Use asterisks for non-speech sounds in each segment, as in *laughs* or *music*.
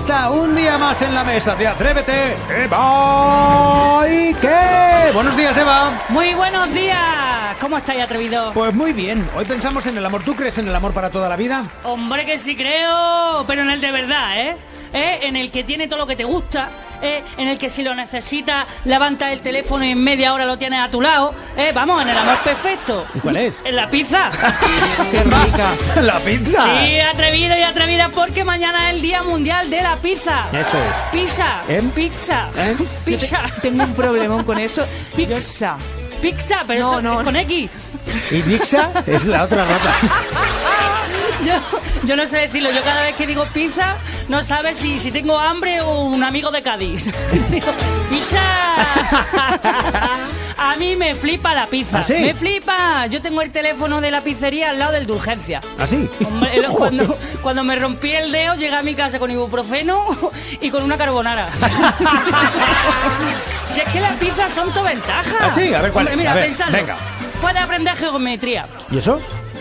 está un día más en la mesa de Atrévete, Eva y qué. Buenos días, Eva. Muy buenos días. ¿Cómo estáis, atrevido? Pues muy bien. Hoy pensamos en el amor. ¿Tú crees en el amor para toda la vida? Hombre, que sí creo, pero en el de verdad, ¿eh? ¿Eh? En el que tiene todo lo que te gusta, ¿eh? en el que si lo necesitas, levanta el teléfono y en media hora lo tienes a tu lado. ¿eh? Vamos, en el amor perfecto. ¿Y cuál es? En la pizza. *laughs* ¡Qué rica! *laughs* ¡La pizza! Sí, atrevido y atrevida porque mañana es el Día Mundial de la Pizza. Eso es. Pizza. ¿Eh? Pizza. ¿Eh? *laughs* Pizza. Tengo un problemón con eso. Pizza. Pizza, pero No, eso no, es con X. Y Dixa es la otra rata. *laughs* Yo, yo no sé decirlo. Yo cada vez que digo pizza, no sabes si, si tengo hambre o un amigo de Cádiz. *laughs* Digo, ¡Pizza! *laughs* A mí me flipa la pizza. ¿Ah, sí? Me flipa. Yo tengo el teléfono de la pizzería al lado del de urgencia. ¿Así? El- cuando, cuando me rompí el dedo, llegué a mi casa con ibuprofeno y con una carbonara. si es que las pizzas son tu ventaja. ¿Ah, sí? A ver, ¿cuál Hombre, es? Mira, A ver, venga. Puedes aprender geometría. ¿Y eso?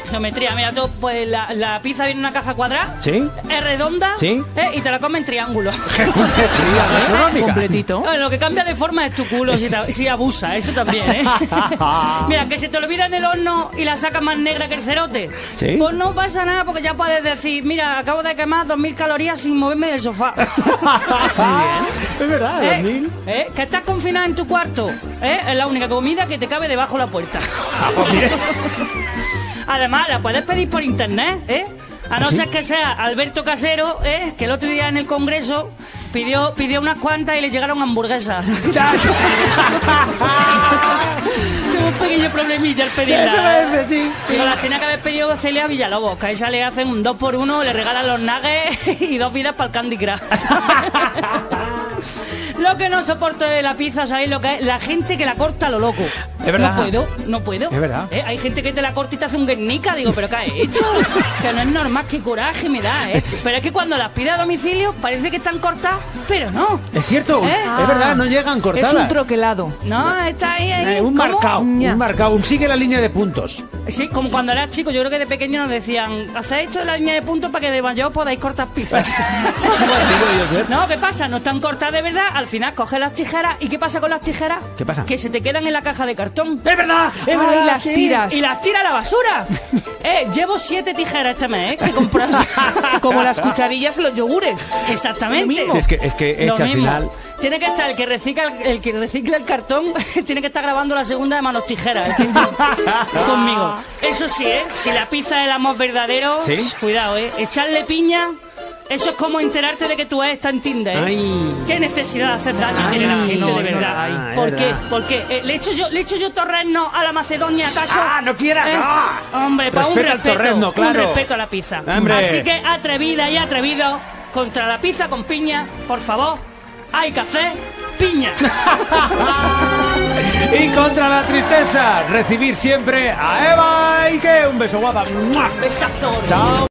Geometría, mira, tú, pues la, la pizza viene en una caja cuadrada. ¿Sí? Es redonda. Sí. ¿eh? Y te la come en triángulo. *laughs* Completito. No, lo que cambia de forma es tu culo si, te- si abusa, eso también, ¿eh? *laughs* Mira, que se te olvida en el horno y la sacas más negra que el cerote. ¿Sí? Pues no pasa nada porque ya puedes decir, mira, acabo de quemar 2.000 calorías sin moverme del sofá. *laughs* Es verdad, ¿Eh? 2000. ¿Eh? Que estás confinada en tu cuarto. ¿eh? Es la única comida que te cabe debajo de la puerta. *laughs* Ah, pues. Además, la puedes pedir por internet, ¿eh? A no ¿Ah, sí? ser que sea Alberto Casero, ¿eh? que el otro día en el Congreso pidió, pidió unas cuantas y le llegaron hamburguesas. *laughs* *laughs* Tuve un pequeño problemilla al pedirla. Dice, sí. Digo, las tenía que haber pedido Celia Villalobos, que a esa le hacen un 2 por 1 le regalan los nuggets y dos vidas para el Candy Crush. Lo que no soporto de la pizza, ¿sabéis lo que es? La gente que la corta lo loco. Es verdad. No puedo, no puedo. Es verdad. ¿Eh? Hay gente que te la corta y te hace un guernica. Digo, ¿pero qué has hecho? *laughs* que no es normal, qué coraje me da, ¿eh? Pero es que cuando las pide a domicilio parece que están cortadas, pero no. Es cierto, ¿Eh? es verdad, no llegan cortadas. Es un troquelado. No, está ahí, ahí. Eh, un marcado, un marcado, un sigue la línea de puntos. Sí, como cuando era chico, yo creo que de pequeño nos decían, haced esto de la línea de puntos para que de mayor podáis cortar pizzas. *laughs* no, ¿qué pasa? No están cortadas de verdad, al final coges las tijeras y ¿qué pasa con las tijeras? ¿Qué pasa? Que se te quedan en la caja de cartón. ¡Es verdad! ¡Es Ay, verdad! las sí. tiras. Y las tira a la basura. *laughs* eh, llevo siete tijeras este mes, ¿eh? Que he comprado. *laughs* Como las cucharillas y los yogures. Exactamente. Lo mismo. Sí, es que, es que, es Lo que al mismo. final... Tiene que estar el que recicla el, el que recicla el cartón, *laughs* tiene que estar grabando la segunda de manos tijeras. Conmigo. Eso sí, ¿eh? Si la pizza es el amor verdadero, ¿Sí? cuidado, ¿eh? Echarle piña, eso es como enterarte de que tu ex está en Tinder. ¿eh? Ay. ¿Qué necesidad de hacer daño Ay, tiene la gente no, de verdad? no, no, es ¿Por qué? verdad. ¿Por qué? Eh, ¿le, echo yo, ¿Le echo yo torrezno a la Macedonia acaso? ¡Ah, no quieras, no! Hombre, para un respeto, torrezno, claro. un respeto a la pizza. Hombre. Así que atrevida y atrevido contra la pizza con piña, por favor, hay que hacer piña. *laughs* Y contra la tristeza, recibir siempre a Eva y que un beso guapa. ¡Mua! Besazo. Chao.